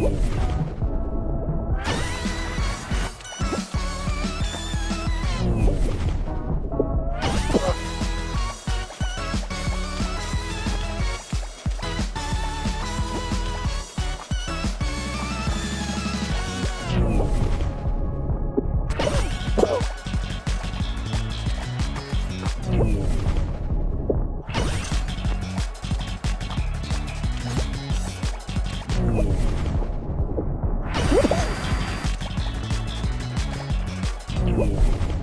Thank mm -hmm. you. war.